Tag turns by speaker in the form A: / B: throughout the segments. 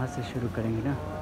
A: यहाँ से शुरू करेंगे ना?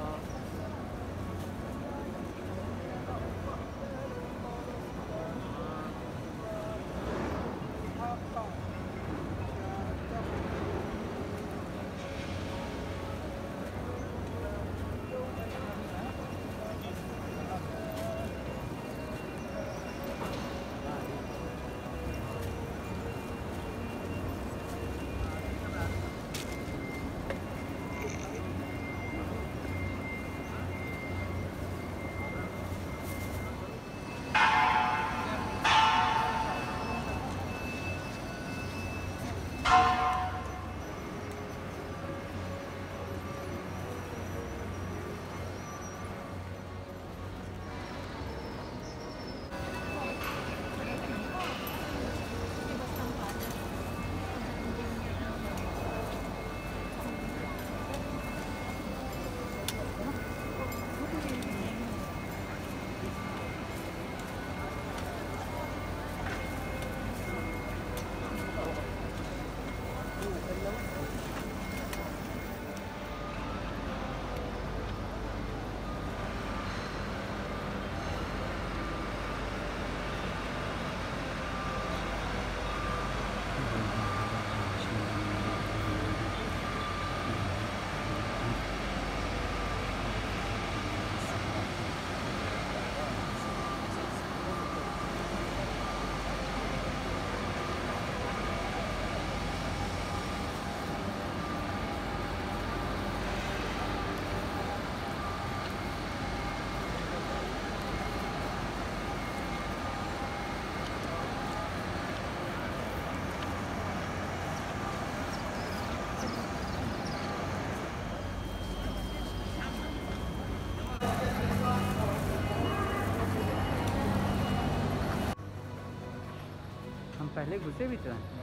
A: पहले घुसे भी तो हैं।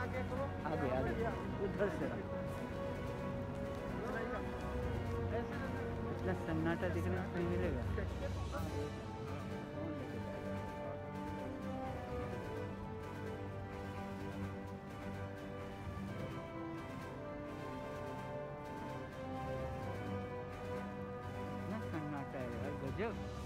A: आगे आगे। उधर से। इतना सन्नाटा को नहीं मिलेगा? है